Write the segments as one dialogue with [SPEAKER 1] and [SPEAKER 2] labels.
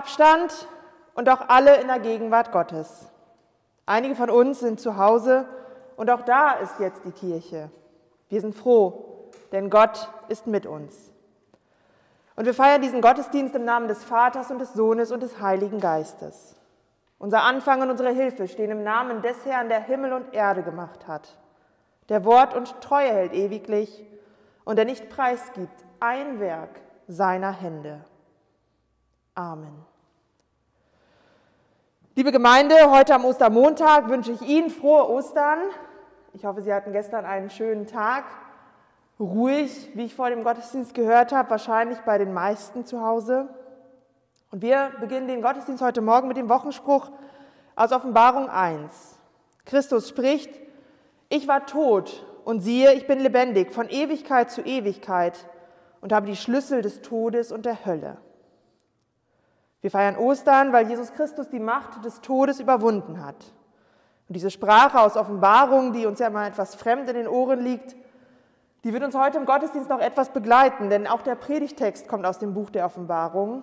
[SPEAKER 1] Abstand und auch alle in der Gegenwart Gottes. Einige von uns sind zu Hause und auch da ist jetzt die Kirche. Wir sind froh, denn Gott ist mit uns. Und wir feiern diesen Gottesdienst im Namen des Vaters und des Sohnes und des Heiligen Geistes. Unser Anfang und unsere Hilfe stehen im Namen des Herrn, der Himmel und Erde gemacht hat, der Wort und Treue hält ewiglich und der nicht preisgibt ein Werk seiner Hände. Amen. Liebe Gemeinde, heute am Ostermontag wünsche ich Ihnen frohe Ostern. Ich hoffe, Sie hatten gestern einen schönen Tag. Ruhig, wie ich vor dem Gottesdienst gehört habe, wahrscheinlich bei den meisten zu Hause. Und wir beginnen den Gottesdienst heute Morgen mit dem Wochenspruch aus Offenbarung 1. Christus spricht, ich war tot und siehe, ich bin lebendig von Ewigkeit zu Ewigkeit und habe die Schlüssel des Todes und der Hölle. Wir feiern Ostern, weil Jesus Christus die Macht des Todes überwunden hat. Und diese Sprache aus Offenbarung, die uns ja mal etwas fremd in den Ohren liegt, die wird uns heute im Gottesdienst noch etwas begleiten, denn auch der Predigtext kommt aus dem Buch der Offenbarung.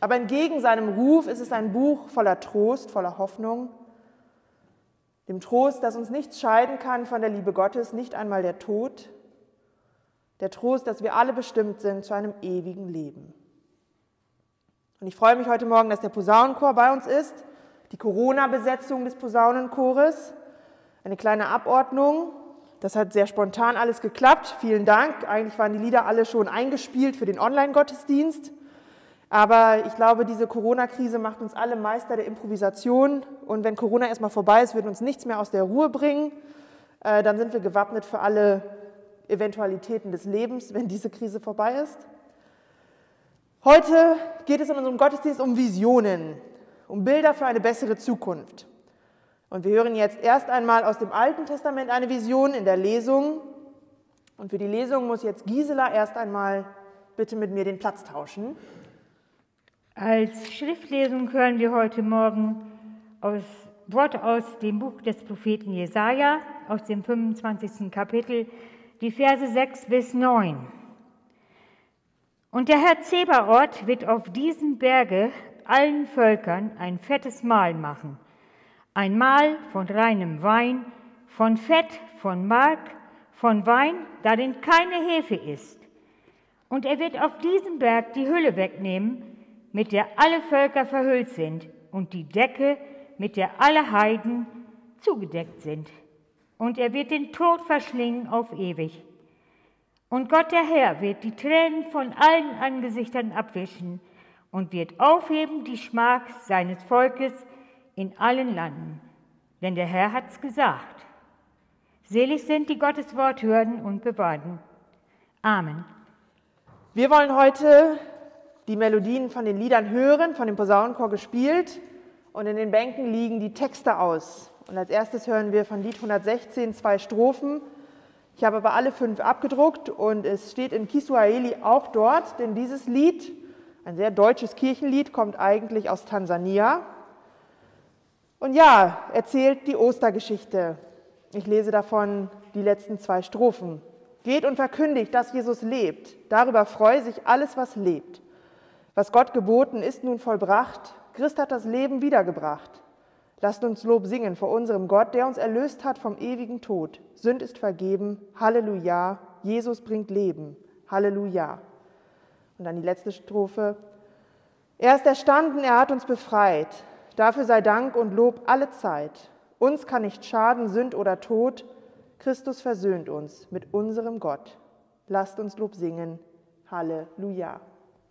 [SPEAKER 1] Aber entgegen seinem Ruf ist es ein Buch voller Trost, voller Hoffnung, dem Trost, dass uns nichts scheiden kann von der Liebe Gottes, nicht einmal der Tod, der Trost, dass wir alle bestimmt sind zu einem ewigen Leben. Und ich freue mich heute Morgen, dass der Posaunenchor bei uns ist, die Corona-Besetzung des Posaunenchores, eine kleine Abordnung. Das hat sehr spontan alles geklappt. Vielen Dank. Eigentlich waren die Lieder alle schon eingespielt für den Online-Gottesdienst. Aber ich glaube, diese Corona-Krise macht uns alle Meister der Improvisation. Und wenn Corona erstmal vorbei ist, wird uns nichts mehr aus der Ruhe bringen. Äh, dann sind wir gewappnet für alle Eventualitäten des Lebens, wenn diese Krise vorbei ist. Heute geht es in unserem Gottesdienst um Visionen, um Bilder für eine bessere Zukunft. Und wir hören jetzt erst einmal aus dem Alten Testament eine Vision in der Lesung. Und für die Lesung muss jetzt Gisela erst einmal bitte mit mir den Platz tauschen.
[SPEAKER 2] Als Schriftlesung hören wir heute Morgen aus, Worte aus dem Buch des Propheten Jesaja, aus dem 25. Kapitel, die Verse 6 bis 9. Und der Herr Zebaoth wird auf diesem Berge allen Völkern ein fettes Mahl machen. Ein Mahl von reinem Wein, von Fett, von Mark, von Wein, darin keine Hefe ist. Und er wird auf diesem Berg die Hülle wegnehmen, mit der alle Völker verhüllt sind, und die Decke, mit der alle Heiden zugedeckt sind. Und er wird den Tod verschlingen auf ewig. Und Gott der Herr wird die Tränen von allen Angesichtern abwischen und wird aufheben die Schmach seines Volkes in allen Landen. Denn der Herr hat's gesagt. Selig sind, die Gottes Wort hören und bewahren. Amen.
[SPEAKER 1] Wir wollen heute die Melodien von den Liedern hören, von dem Posaunenchor gespielt und in den Bänken liegen die Texte aus. Und als erstes hören wir von Lied 116 zwei Strophen ich habe aber alle fünf abgedruckt und es steht in Kiswahili auch dort, denn dieses Lied, ein sehr deutsches Kirchenlied, kommt eigentlich aus Tansania. Und ja, erzählt die Ostergeschichte. Ich lese davon die letzten zwei Strophen. Geht und verkündigt, dass Jesus lebt. Darüber freue sich alles, was lebt. Was Gott geboten, ist nun vollbracht. Christ hat das Leben wiedergebracht. Lasst uns Lob singen vor unserem Gott, der uns erlöst hat vom ewigen Tod. Sünd ist vergeben. Halleluja. Jesus bringt Leben. Halleluja. Und dann die letzte Strophe. Er ist erstanden, er hat uns befreit. Dafür sei Dank und Lob alle Zeit. Uns kann nicht schaden, Sünd oder Tod. Christus versöhnt uns mit unserem Gott. Lasst uns Lob singen. Halleluja.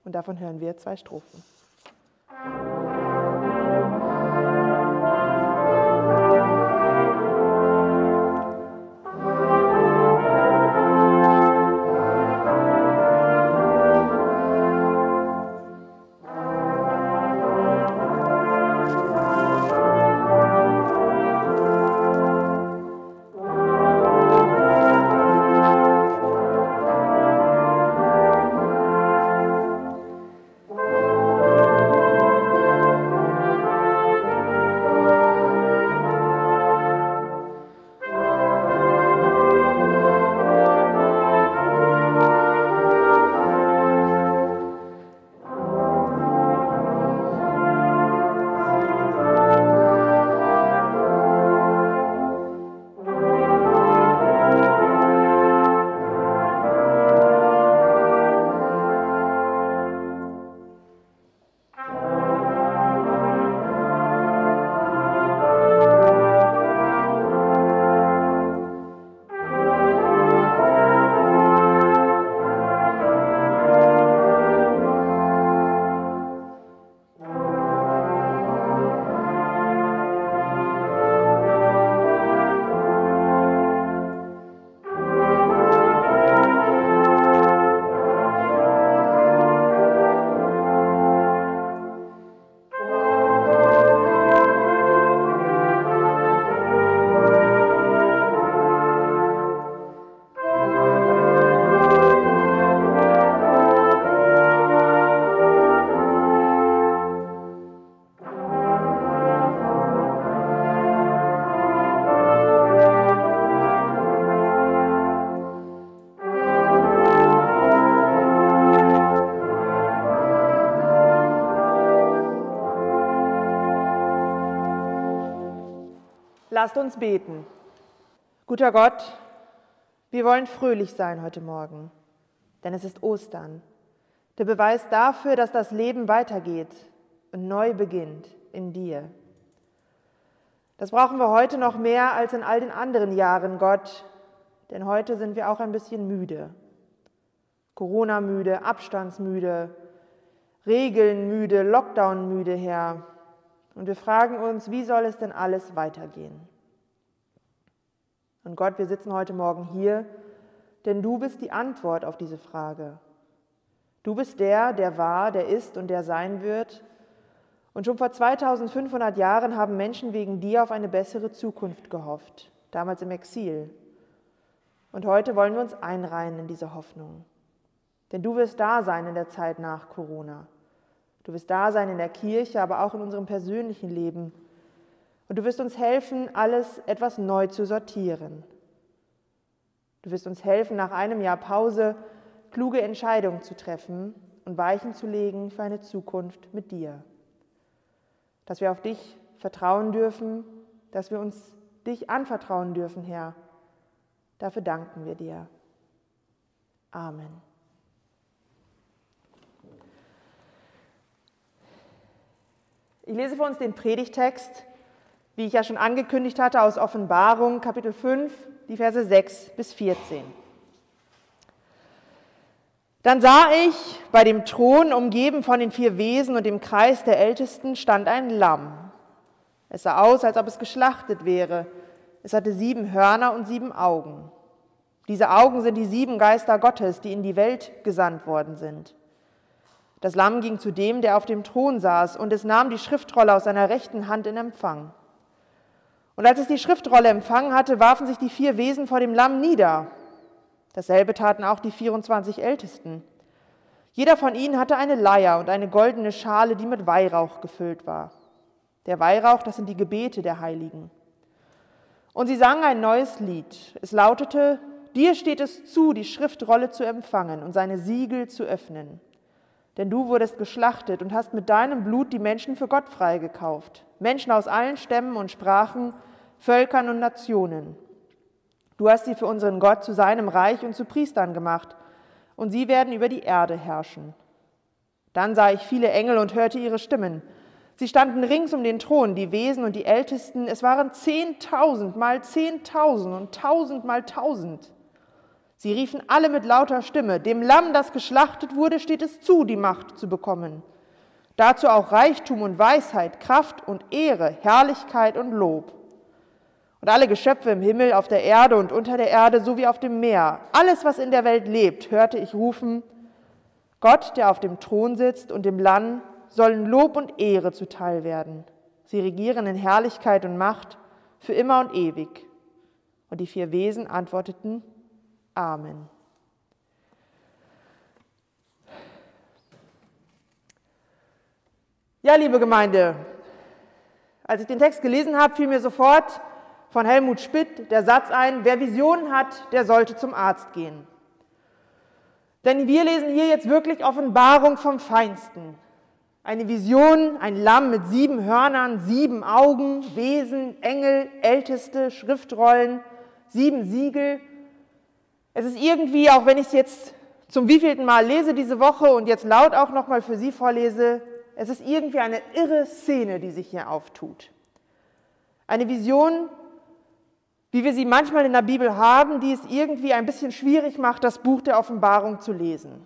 [SPEAKER 1] Und davon hören wir zwei Strophen. Lasst uns beten. Guter Gott, wir wollen fröhlich sein heute Morgen, denn es ist Ostern. Der Beweis dafür, dass das Leben weitergeht und neu beginnt in dir. Das brauchen wir heute noch mehr als in all den anderen Jahren, Gott, denn heute sind wir auch ein bisschen müde. Corona-müde, Abstandsmüde, Regeln-müde, Lockdown-müde, Herr. Und wir fragen uns, wie soll es denn alles weitergehen? Und Gott, wir sitzen heute Morgen hier, denn du bist die Antwort auf diese Frage. Du bist der, der war, der ist und der sein wird. Und schon vor 2500 Jahren haben Menschen wegen dir auf eine bessere Zukunft gehofft, damals im Exil. Und heute wollen wir uns einreihen in diese Hoffnung. Denn du wirst da sein in der Zeit nach Corona. Du wirst da sein in der Kirche, aber auch in unserem persönlichen Leben. Und du wirst uns helfen, alles etwas neu zu sortieren. Du wirst uns helfen, nach einem Jahr Pause kluge Entscheidungen zu treffen und Weichen zu legen für eine Zukunft mit dir. Dass wir auf dich vertrauen dürfen, dass wir uns dich anvertrauen dürfen, Herr. Dafür danken wir dir. Amen. Ich lese für uns den Predigtext, wie ich ja schon angekündigt hatte, aus Offenbarung, Kapitel 5, die Verse 6 bis 14. Dann sah ich bei dem Thron, umgeben von den vier Wesen und dem Kreis der Ältesten, stand ein Lamm. Es sah aus, als ob es geschlachtet wäre. Es hatte sieben Hörner und sieben Augen. Diese Augen sind die sieben Geister Gottes, die in die Welt gesandt worden sind. Das Lamm ging zu dem, der auf dem Thron saß, und es nahm die Schriftrolle aus seiner rechten Hand in Empfang. Und als es die Schriftrolle empfangen hatte, warfen sich die vier Wesen vor dem Lamm nieder Dasselbe taten auch die 24 Ältesten. Jeder von ihnen hatte eine Leier und eine goldene Schale, die mit Weihrauch gefüllt war. Der Weihrauch, das sind die Gebete der Heiligen. Und sie sangen ein neues Lied. Es lautete, dir steht es zu, die Schriftrolle zu empfangen und seine Siegel zu öffnen. Denn du wurdest geschlachtet und hast mit deinem Blut die Menschen für Gott freigekauft. Menschen aus allen Stämmen und Sprachen, Völkern und Nationen. Du hast sie für unseren Gott zu seinem Reich und zu Priestern gemacht, und sie werden über die Erde herrschen. Dann sah ich viele Engel und hörte ihre Stimmen. Sie standen rings um den Thron, die Wesen und die Ältesten. Es waren zehntausend mal zehntausend und tausend mal tausend. Sie riefen alle mit lauter Stimme, dem Lamm, das geschlachtet wurde, steht es zu, die Macht zu bekommen. Dazu auch Reichtum und Weisheit, Kraft und Ehre, Herrlichkeit und Lob. Und alle Geschöpfe im Himmel, auf der Erde und unter der Erde sowie auf dem Meer, alles, was in der Welt lebt, hörte ich rufen, Gott, der auf dem Thron sitzt und dem Lamm, sollen Lob und Ehre zuteil werden. Sie regieren in Herrlichkeit und Macht für immer und ewig. Und die vier Wesen antworteten, Amen. Ja, liebe Gemeinde, als ich den Text gelesen habe, fiel mir sofort von Helmut Spitt der Satz ein, wer Visionen hat, der sollte zum Arzt gehen. Denn wir lesen hier jetzt wirklich Offenbarung vom Feinsten. Eine Vision, ein Lamm mit sieben Hörnern, sieben Augen, Wesen, Engel, Älteste, Schriftrollen, sieben Siegel. Es ist irgendwie, auch wenn ich es jetzt zum wievielten Mal lese diese Woche und jetzt laut auch nochmal für Sie vorlese, es ist irgendwie eine irre Szene, die sich hier auftut. Eine Vision, wie wir sie manchmal in der Bibel haben, die es irgendwie ein bisschen schwierig macht, das Buch der Offenbarung zu lesen.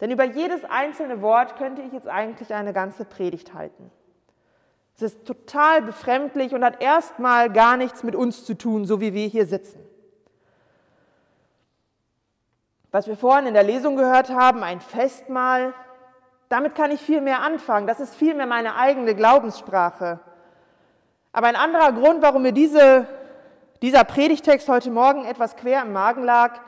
[SPEAKER 1] Denn über jedes einzelne Wort könnte ich jetzt eigentlich eine ganze Predigt halten. Es ist total befremdlich und hat erstmal gar nichts mit uns zu tun, so wie wir hier sitzen. Was wir vorhin in der Lesung gehört haben, ein Festmahl, damit kann ich viel mehr anfangen. Das ist viel mehr meine eigene Glaubenssprache. Aber ein anderer Grund, warum mir diese dieser Predigtext heute Morgen etwas quer im Magen lag,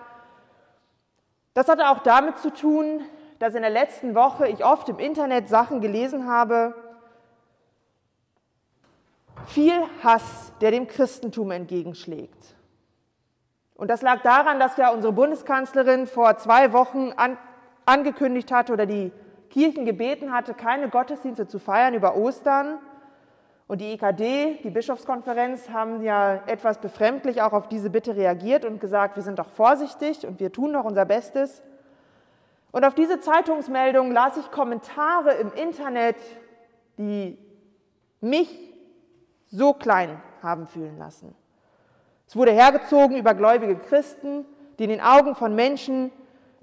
[SPEAKER 1] das hatte auch damit zu tun, dass in der letzten Woche ich oft im Internet Sachen gelesen habe, viel Hass, der dem Christentum entgegenschlägt. Und das lag daran, dass ja unsere Bundeskanzlerin vor zwei Wochen an, angekündigt hatte oder die Kirchen gebeten hatte, keine Gottesdienste zu feiern über Ostern Und die EKD, die Bischofskonferenz, haben ja etwas befremdlich auch auf diese Bitte reagiert und gesagt, wir sind doch vorsichtig und wir tun doch unser Bestes. Und auf diese Zeitungsmeldung las ich Kommentare im Internet, die mich so klein haben fühlen lassen. Es wurde hergezogen über gläubige Christen, die in den Augen von Menschen,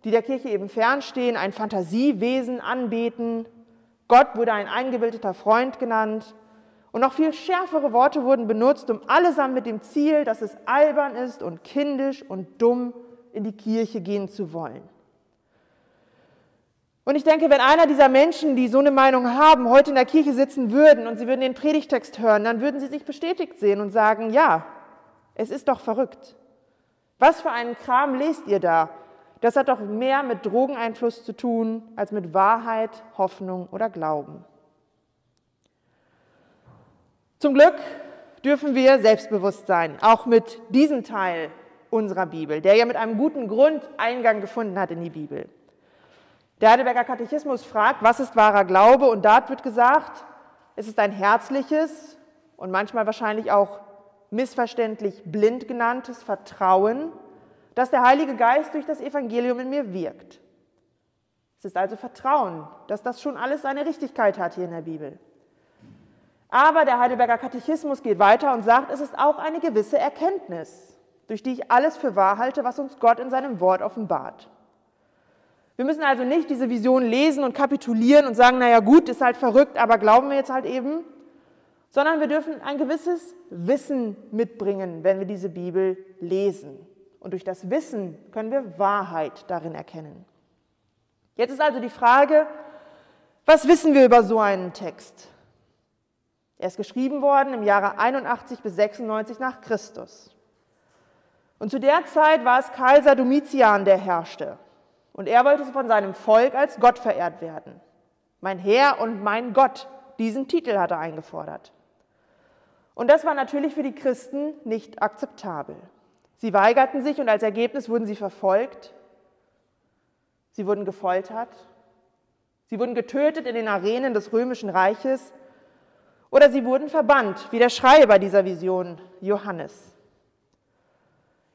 [SPEAKER 1] die der Kirche eben fernstehen, ein Fantasiewesen anbeten. Gott wurde ein eingebildeter Freund genannt. Und noch viel schärfere Worte wurden benutzt, um allesamt mit dem Ziel, dass es albern ist und kindisch und dumm in die Kirche gehen zu wollen. Und ich denke, wenn einer dieser Menschen, die so eine Meinung haben, heute in der Kirche sitzen würden und sie würden den Predigtext hören, dann würden sie sich bestätigt sehen und sagen, ja, es ist doch verrückt. Was für einen Kram lest ihr da? Das hat doch mehr mit Drogeneinfluss zu tun als mit Wahrheit, Hoffnung oder Glauben. Zum Glück dürfen wir selbstbewusst sein, auch mit diesem Teil unserer Bibel, der ja mit einem guten Grund Eingang gefunden hat in die Bibel. Der Heidelberger Katechismus fragt, was ist wahrer Glaube? Und dort wird gesagt, es ist ein herzliches und manchmal wahrscheinlich auch missverständlich blind genanntes Vertrauen, dass der Heilige Geist durch das Evangelium in mir wirkt. Es ist also Vertrauen, dass das schon alles seine Richtigkeit hat hier in der Bibel. Aber der Heidelberger Katechismus geht weiter und sagt, es ist auch eine gewisse Erkenntnis, durch die ich alles für wahr halte, was uns Gott in seinem Wort offenbart. Wir müssen also nicht diese Vision lesen und kapitulieren und sagen, naja gut, ist halt verrückt, aber glauben wir jetzt halt eben, sondern wir dürfen ein gewisses Wissen mitbringen, wenn wir diese Bibel lesen. Und durch das Wissen können wir Wahrheit darin erkennen. Jetzt ist also die Frage, was wissen wir über so einen Text? Er ist geschrieben worden im Jahre 81 bis 96 nach Christus. Und zu der Zeit war es Kaiser Domitian, der herrschte. Und er wollte von seinem Volk als Gott verehrt werden. Mein Herr und mein Gott, diesen Titel hat er eingefordert. Und das war natürlich für die Christen nicht akzeptabel. Sie weigerten sich und als Ergebnis wurden sie verfolgt, sie wurden gefoltert, sie wurden getötet in den Arenen des römischen Reiches oder sie wurden verbannt, wie der Schreiber dieser Vision, Johannes.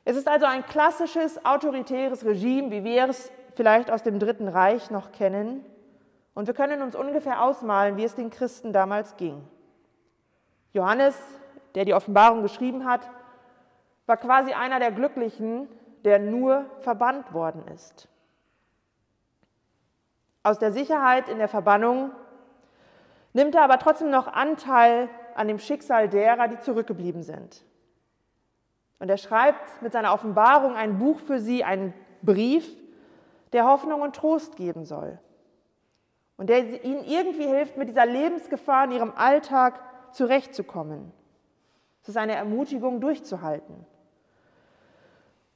[SPEAKER 1] Es ist also ein klassisches autoritäres Regime, wie wir es vielleicht aus dem Dritten Reich noch kennen. Und wir können uns ungefähr ausmalen, wie es den Christen damals ging. Johannes, der die Offenbarung geschrieben hat, war quasi einer der Glücklichen, der nur verbannt worden ist. Aus der Sicherheit in der Verbannung nimmt er aber trotzdem noch Anteil an dem Schicksal derer, die zurückgeblieben sind. Und er schreibt mit seiner Offenbarung ein Buch für sie, einen Brief, der Hoffnung und Trost geben soll. Und der ihnen irgendwie hilft, mit dieser Lebensgefahr in ihrem Alltag zurechtzukommen. Es ist eine Ermutigung, durchzuhalten.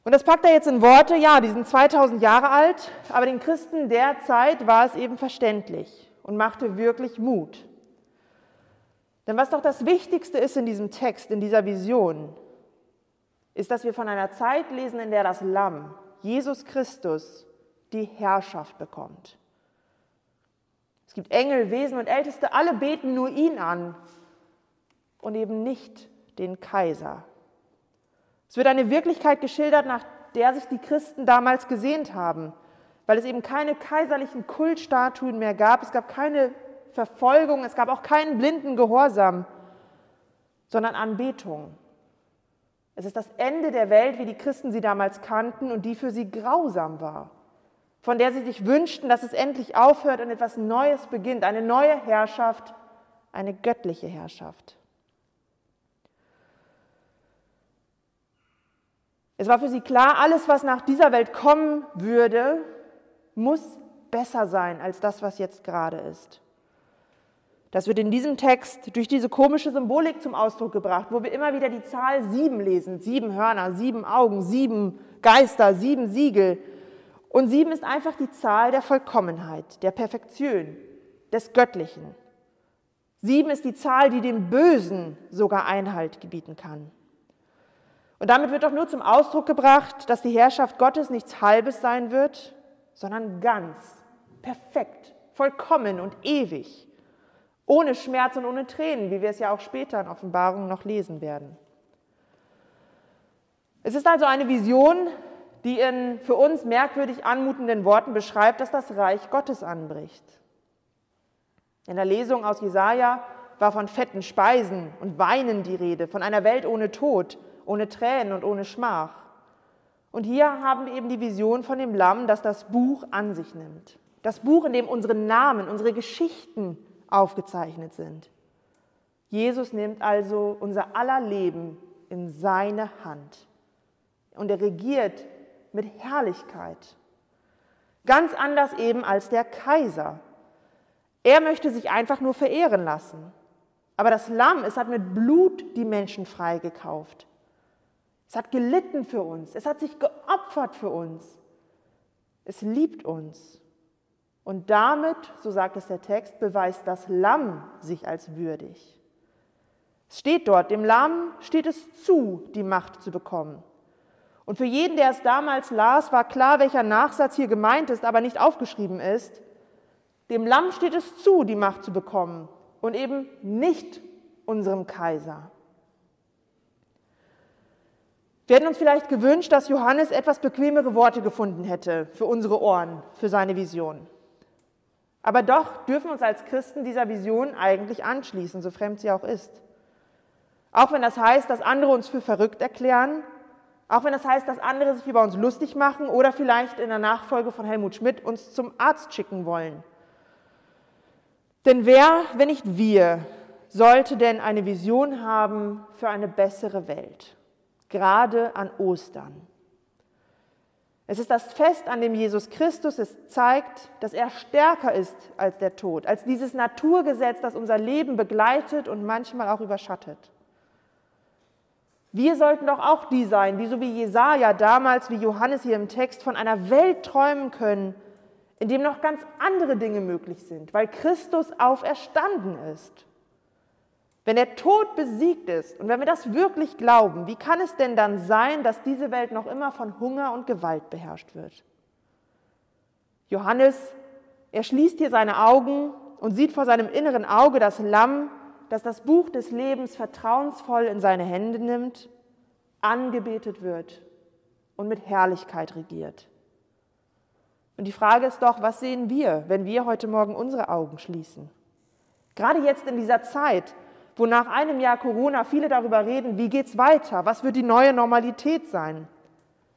[SPEAKER 1] Und das packt er jetzt in Worte, ja, die sind 2000 Jahre alt, aber den Christen der Zeit war es eben verständlich und machte wirklich Mut. Denn was doch das Wichtigste ist in diesem Text, in dieser Vision, ist, dass wir von einer Zeit lesen, in der das Lamm, Jesus Christus, die Herrschaft bekommt. Es gibt Engel, Wesen und Älteste, alle beten nur ihn an und eben nicht den Kaiser. Es wird eine Wirklichkeit geschildert, nach der sich die Christen damals gesehnt haben, weil es eben keine kaiserlichen Kultstatuen mehr gab, es gab keine Verfolgung, es gab auch keinen blinden Gehorsam, sondern Anbetung. Es ist das Ende der Welt, wie die Christen sie damals kannten und die für sie grausam war, von der sie sich wünschten, dass es endlich aufhört und etwas Neues beginnt, eine neue Herrschaft, eine göttliche Herrschaft. Es war für sie klar, alles, was nach dieser Welt kommen würde, muss besser sein als das, was jetzt gerade ist. Das wird in diesem Text durch diese komische Symbolik zum Ausdruck gebracht, wo wir immer wieder die Zahl sieben lesen. Sieben Hörner, sieben Augen, sieben Geister, sieben Siegel. Und sieben ist einfach die Zahl der Vollkommenheit, der Perfektion, des Göttlichen. Sieben ist die Zahl, die dem Bösen sogar Einhalt gebieten kann. Und damit wird doch nur zum Ausdruck gebracht, dass die Herrschaft Gottes nichts Halbes sein wird, sondern ganz, perfekt, vollkommen und ewig. Ohne Schmerz und ohne Tränen, wie wir es ja auch später in Offenbarung noch lesen werden. Es ist also eine Vision, die in für uns merkwürdig anmutenden Worten beschreibt, dass das Reich Gottes anbricht. In der Lesung aus Jesaja war von fetten Speisen und Weinen die Rede, von einer Welt ohne Tod, ohne Tränen und ohne Schmach. Und hier haben wir eben die Vision von dem Lamm, das das Buch an sich nimmt. Das Buch, in dem unsere Namen, unsere Geschichten aufgezeichnet sind. Jesus nimmt also unser aller Leben in seine Hand. Und er regiert mit Herrlichkeit. Ganz anders eben als der Kaiser. Er möchte sich einfach nur verehren lassen. Aber das Lamm, es hat mit Blut die Menschen freigekauft. Es hat gelitten für uns. Es hat sich geopfert für uns. Es liebt uns. Und damit, so sagt es der Text, beweist das Lamm sich als würdig. Es steht dort, dem Lamm steht es zu, die Macht zu bekommen. Und für jeden, der es damals las, war klar, welcher Nachsatz hier gemeint ist, aber nicht aufgeschrieben ist. Dem Lamm steht es zu, die Macht zu bekommen und eben nicht unserem Kaiser. Wir hätten uns vielleicht gewünscht, dass Johannes etwas bequemere Worte gefunden hätte für unsere Ohren, für seine Vision. Aber doch dürfen wir uns als Christen dieser Vision eigentlich anschließen, so fremd sie auch ist. Auch wenn das heißt, dass andere uns für verrückt erklären, auch wenn das heißt, dass andere sich über uns lustig machen oder vielleicht in der Nachfolge von Helmut Schmidt uns zum Arzt schicken wollen. Denn wer, wenn nicht wir, sollte denn eine Vision haben für eine bessere Welt, gerade an Ostern? Es ist das Fest, an dem Jesus Christus es zeigt, dass er stärker ist als der Tod, als dieses Naturgesetz, das unser Leben begleitet und manchmal auch überschattet. Wir sollten doch auch die sein, die so wie Jesaja damals, wie Johannes hier im Text, von einer Welt träumen können, in dem noch ganz andere Dinge möglich sind, weil Christus auferstanden ist. Wenn der Tod besiegt ist und wenn wir das wirklich glauben, wie kann es denn dann sein, dass diese Welt noch immer von Hunger und Gewalt beherrscht wird? Johannes, er schließt hier seine Augen und sieht vor seinem inneren Auge das Lamm, das das Buch des Lebens vertrauensvoll in seine Hände nimmt, angebetet wird und mit Herrlichkeit regiert. Und die Frage ist doch, was sehen wir, wenn wir heute Morgen unsere Augen schließen? Gerade jetzt in dieser Zeit, wo nach einem Jahr Corona viele darüber reden, wie geht es weiter, was wird die neue Normalität sein?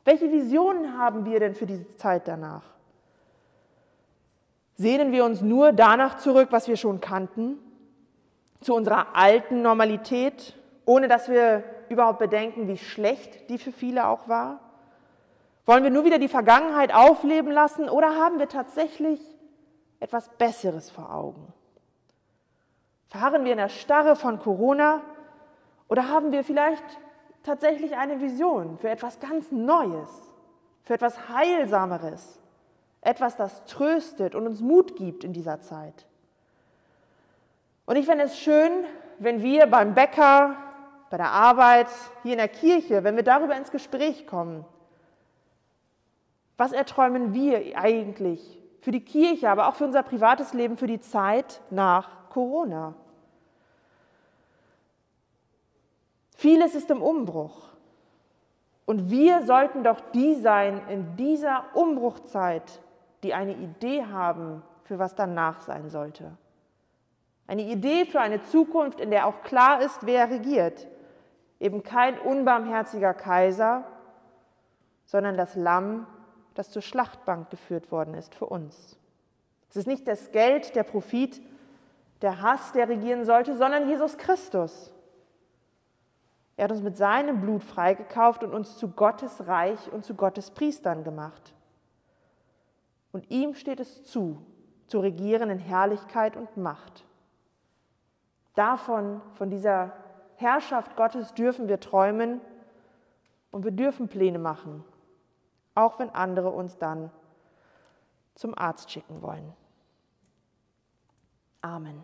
[SPEAKER 1] Welche Visionen haben wir denn für diese Zeit danach? Sehnen wir uns nur danach zurück, was wir schon kannten, zu unserer alten Normalität, ohne dass wir überhaupt bedenken, wie schlecht die für viele auch war? Wollen wir nur wieder die Vergangenheit aufleben lassen oder haben wir tatsächlich etwas Besseres vor Augen? Verharren wir in der Starre von Corona oder haben wir vielleicht tatsächlich eine Vision für etwas ganz Neues, für etwas Heilsameres, etwas, das tröstet und uns Mut gibt in dieser Zeit? Und ich fände es schön, wenn wir beim Bäcker, bei der Arbeit, hier in der Kirche, wenn wir darüber ins Gespräch kommen. Was erträumen wir eigentlich für die Kirche, aber auch für unser privates Leben, für die Zeit nach Corona? Vieles ist im Umbruch. Und wir sollten doch die sein in dieser Umbruchzeit, die eine Idee haben, für was danach sein sollte. Eine Idee für eine Zukunft, in der auch klar ist, wer regiert. Eben kein unbarmherziger Kaiser, sondern das Lamm, das zur Schlachtbank geführt worden ist für uns. Es ist nicht das Geld, der Profit, der Hass, der regieren sollte, sondern Jesus Christus. Er hat uns mit seinem Blut freigekauft und uns zu Gottes Reich und zu Gottes Priestern gemacht. Und ihm steht es zu, zu regieren in Herrlichkeit und Macht. Davon, von dieser Herrschaft Gottes dürfen wir träumen und wir dürfen Pläne machen, auch wenn andere uns dann zum Arzt schicken wollen. Amen.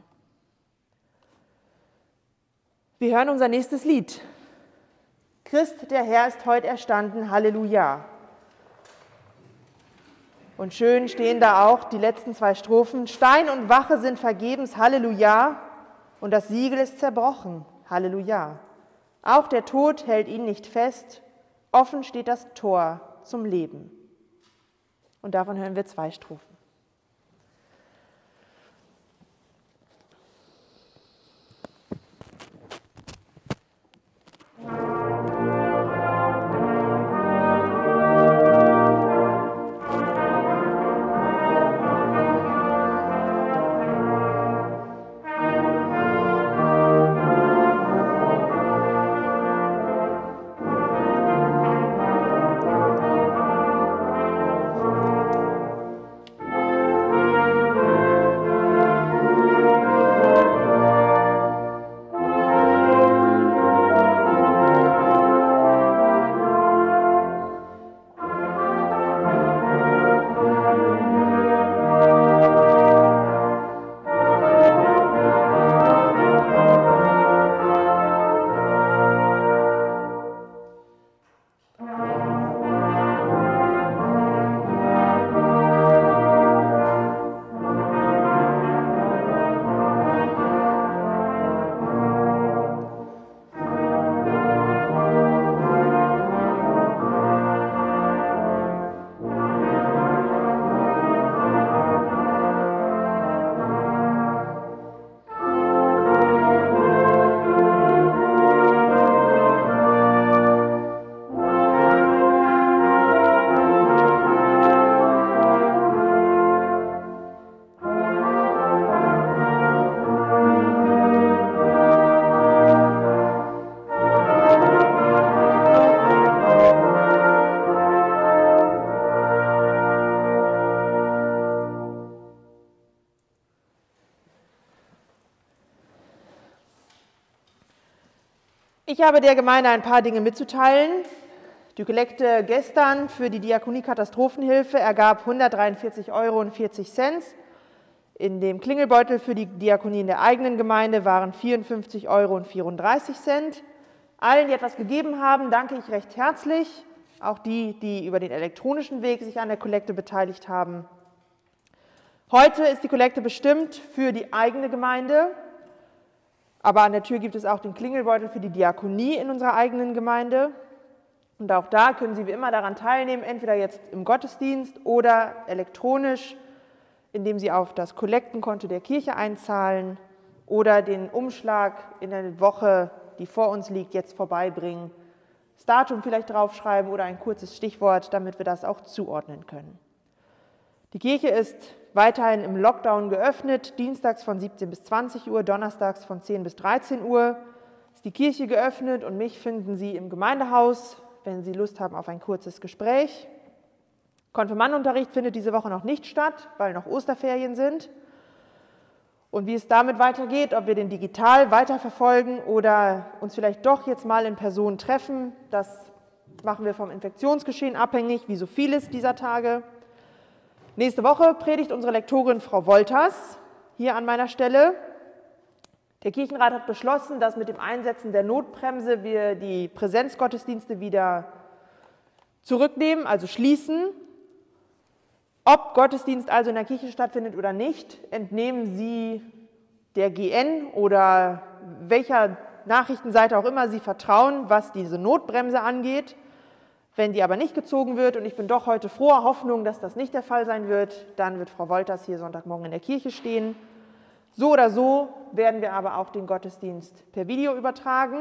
[SPEAKER 1] Wir hören unser nächstes Lied. Christ, der Herr ist heute erstanden, Halleluja. Und schön stehen da auch die letzten zwei Strophen. Stein und Wache sind vergebens, Halleluja. und das Siegel ist zerbrochen. Halleluja. Auch der Tod hält ihn nicht fest. Offen steht das Tor zum Leben. Und davon hören wir zwei Strophen. Ich habe der Gemeinde ein paar Dinge mitzuteilen. Die Kollekte gestern für die Diakonie Katastrophenhilfe ergab 143,40 Euro. In dem Klingelbeutel für die Diakonie in der eigenen Gemeinde waren 54,34 Euro. Allen, die etwas gegeben haben, danke ich recht herzlich. Auch die, die über den elektronischen Weg sich an der Kollekte beteiligt haben. Heute ist die Kollekte bestimmt für die eigene Gemeinde. Aber an der Tür gibt es auch den Klingelbeutel für die Diakonie in unserer eigenen Gemeinde. Und auch da können Sie wie immer daran teilnehmen, entweder jetzt im Gottesdienst oder elektronisch, indem Sie auf das Kollektenkonto der Kirche einzahlen oder den Umschlag in der Woche, die vor uns liegt, jetzt vorbeibringen. Das Datum vielleicht draufschreiben oder ein kurzes Stichwort, damit wir das auch zuordnen können. Die Kirche ist weiterhin im Lockdown geöffnet, dienstags von 17 bis 20 Uhr, donnerstags von 10 bis 13 Uhr ist die Kirche geöffnet und mich finden Sie im Gemeindehaus, wenn Sie Lust haben auf ein kurzes Gespräch. Konfirmandenunterricht findet diese Woche noch nicht statt, weil noch Osterferien sind. Und wie es damit weitergeht, ob wir den digital weiterverfolgen oder uns vielleicht doch jetzt mal in Person treffen, das machen wir vom Infektionsgeschehen abhängig, wie so vieles dieser Tage. Nächste Woche predigt unsere Lektorin Frau Wolters hier an meiner Stelle. Der Kirchenrat hat beschlossen, dass mit dem Einsetzen der Notbremse wir die Präsenzgottesdienste wieder zurücknehmen, also schließen. Ob Gottesdienst also in der Kirche stattfindet oder nicht, entnehmen Sie der GN oder welcher Nachrichtenseite auch immer Sie vertrauen, was diese Notbremse angeht. Wenn die aber nicht gezogen wird, und ich bin doch heute froher Hoffnung, dass das nicht der Fall sein wird, dann wird Frau Wolters hier Sonntagmorgen in der Kirche stehen. So oder so werden wir aber auch den Gottesdienst per Video übertragen.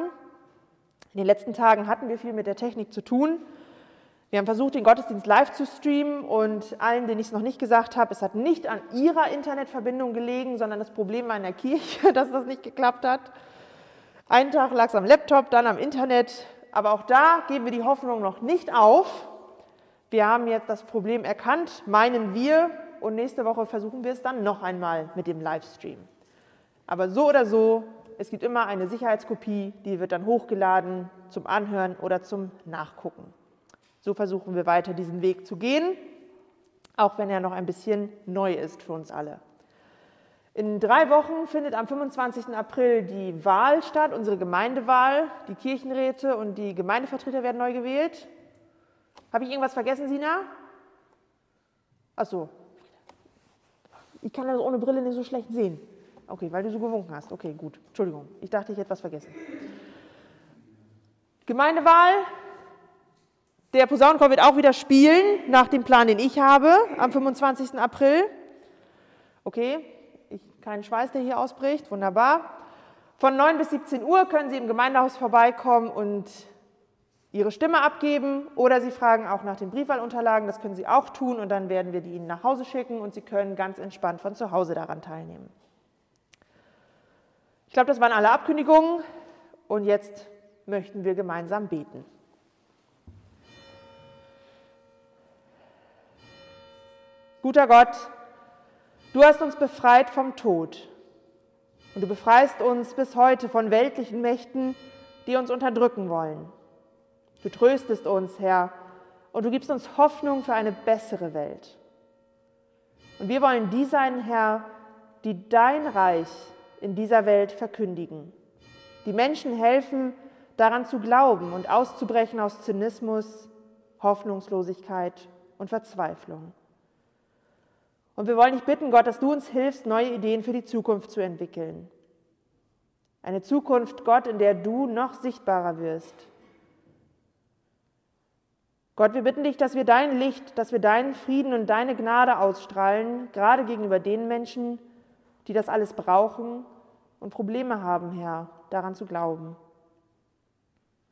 [SPEAKER 1] In den letzten Tagen hatten wir viel mit der Technik zu tun. Wir haben versucht, den Gottesdienst live zu streamen und allen, denen ich es noch nicht gesagt habe, es hat nicht an ihrer Internetverbindung gelegen, sondern das Problem war in der Kirche, dass das nicht geklappt hat. Einen Tag lag es am Laptop, dann am Internet aber auch da geben wir die Hoffnung noch nicht auf. Wir haben jetzt das Problem erkannt, meinen wir, und nächste Woche versuchen wir es dann noch einmal mit dem Livestream. Aber so oder so, es gibt immer eine Sicherheitskopie, die wird dann hochgeladen zum Anhören oder zum Nachgucken. So versuchen wir weiter diesen Weg zu gehen, auch wenn er noch ein bisschen neu ist für uns alle. In drei Wochen findet am 25. April die Wahl statt, unsere Gemeindewahl. Die Kirchenräte und die Gemeindevertreter werden neu gewählt. Habe ich irgendwas vergessen, Sina? Ach so. Ich kann das ohne Brille nicht so schlecht sehen. Okay, weil du so gewunken hast. Okay, gut. Entschuldigung, ich dachte, ich hätte was vergessen. Gemeindewahl. Der Posaunenchor wird auch wieder spielen, nach dem Plan, den ich habe, am 25. April. Okay, kein Schweiß, der hier ausbricht. Wunderbar. Von 9 bis 17 Uhr können Sie im Gemeindehaus vorbeikommen und Ihre Stimme abgeben oder Sie fragen auch nach den Briefwahlunterlagen. Das können Sie auch tun und dann werden wir die Ihnen nach Hause schicken und Sie können ganz entspannt von zu Hause daran teilnehmen. Ich glaube, das waren alle Abkündigungen und jetzt möchten wir gemeinsam beten. Guter Gott, du hast uns befreit vom Tod und du befreist uns bis heute von weltlichen Mächten, die uns unterdrücken wollen. Du tröstest uns, Herr, und du gibst uns Hoffnung für eine bessere Welt. Und wir wollen die sein, Herr, die dein Reich in dieser Welt verkündigen, die Menschen helfen, daran zu glauben und auszubrechen aus Zynismus, Hoffnungslosigkeit und Verzweiflung. Und wir wollen dich bitten, Gott, dass du uns hilfst, neue Ideen für die Zukunft zu entwickeln. Eine Zukunft, Gott, in der du noch sichtbarer wirst Gott, wir bitten dich, dass wir dein Licht, dass wir deinen Frieden und deine Gnade ausstrahlen, gerade gegenüber den Menschen, die das alles brauchen und Probleme haben, Herr, daran zu glauben.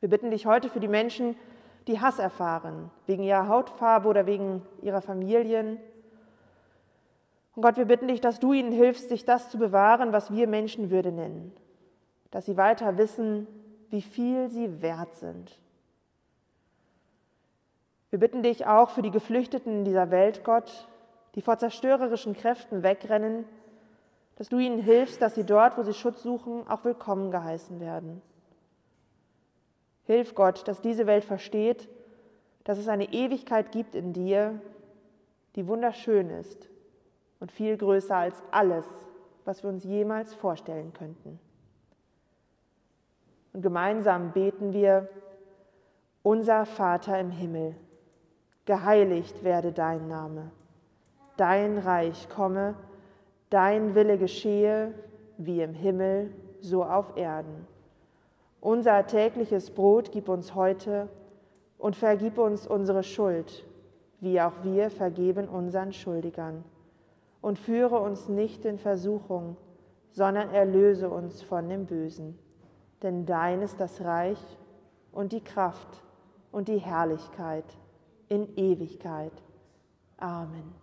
[SPEAKER 1] Wir bitten dich heute für die Menschen, die Hass erfahren, wegen ihrer Hautfarbe oder wegen ihrer Familien. Und Gott, wir bitten dich, dass du ihnen hilfst, sich das zu bewahren, was wir Menschenwürde nennen, dass sie weiter wissen, wie viel sie wert sind. Wir bitten dich auch für die Geflüchteten in dieser Welt, Gott, die vor zerstörerischen Kräften wegrennen, dass du ihnen hilfst, dass sie dort, wo sie Schutz suchen, auch willkommen geheißen werden. Hilf Gott, dass diese Welt versteht, dass es eine Ewigkeit gibt in dir, die wunderschön ist und viel größer als alles, was wir uns jemals vorstellen könnten. Und gemeinsam beten wir, unser Vater im Himmel geheiligt werde dein Name. Dein Reich komme, dein Wille geschehe, wie im Himmel, so auf Erden. Unser tägliches Brot gib uns heute und vergib uns unsere Schuld, wie auch wir vergeben unseren Schuldigern. Und führe uns nicht in Versuchung, sondern erlöse uns von dem Bösen. Denn dein ist das Reich und die Kraft und die Herrlichkeit in Ewigkeit. Amen.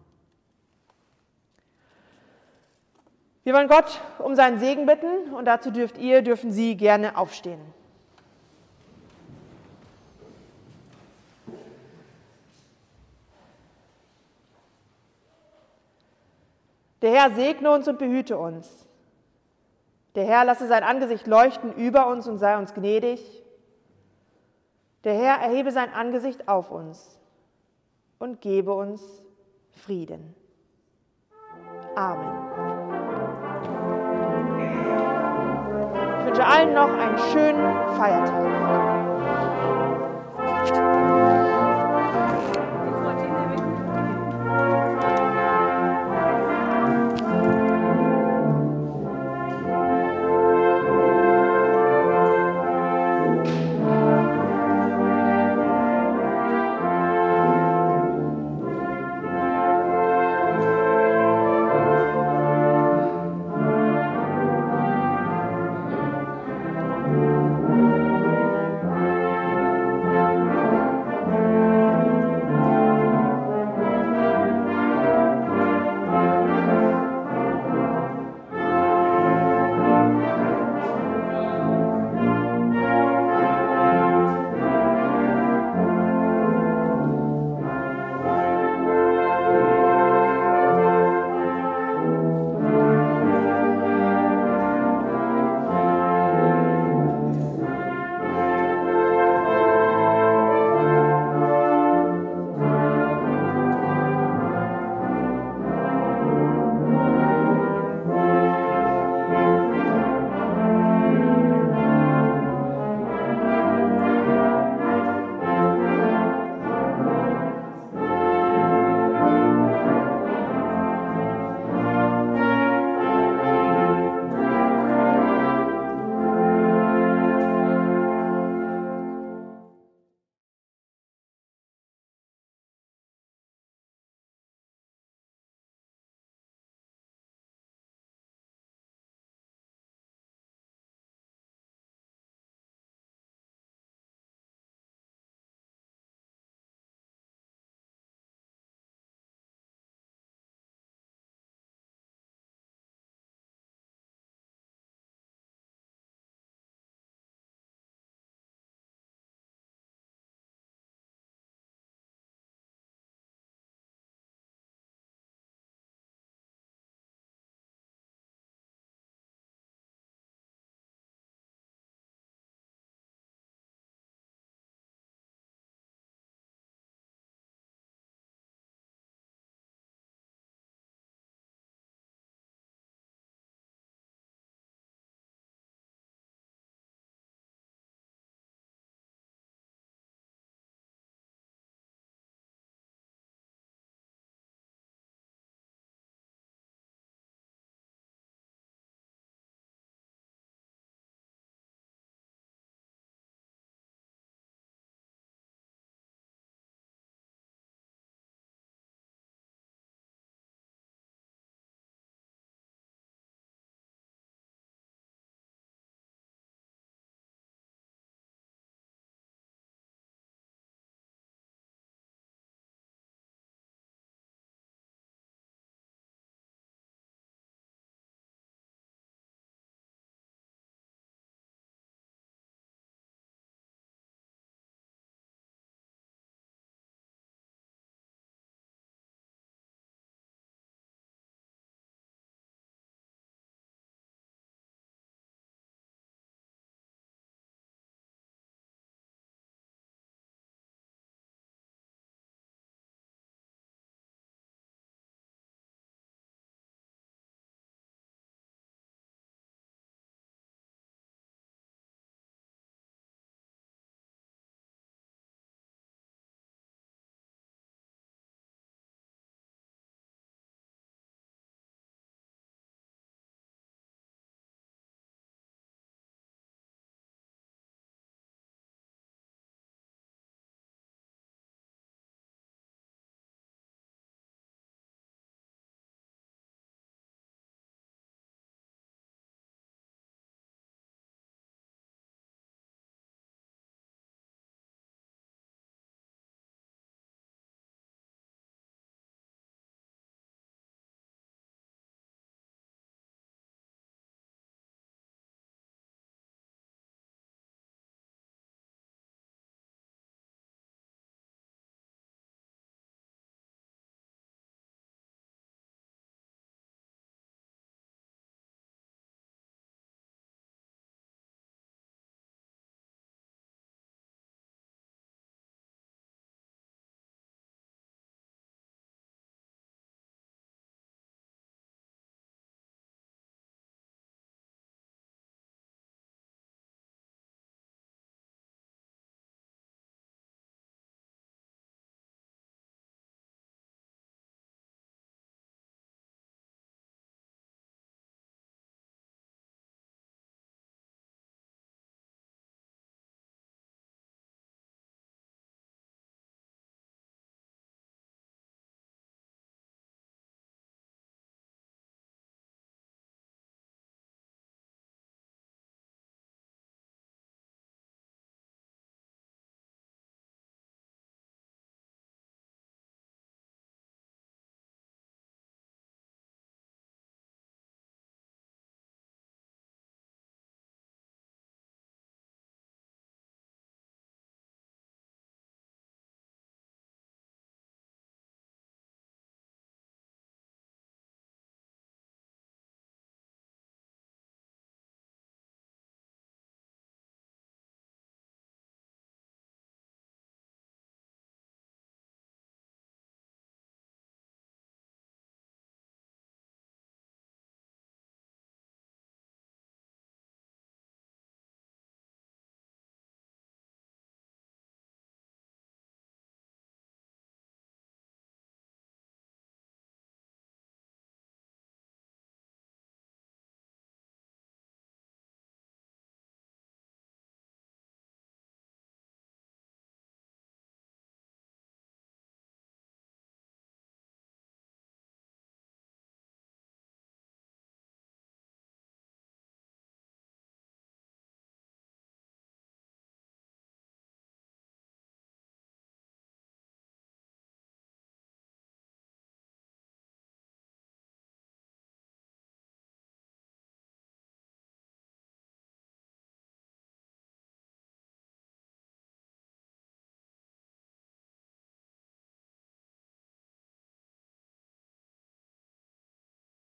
[SPEAKER 1] Wir wollen Gott um seinen Segen bitten und dazu dürft ihr, dürfen Sie gerne aufstehen. Der Herr segne uns und behüte uns. Der Herr lasse sein Angesicht leuchten über uns und sei uns gnädig. Der Herr erhebe sein Angesicht auf uns und gebe uns Frieden. Amen. Ich wünsche allen noch einen schönen Feiertag.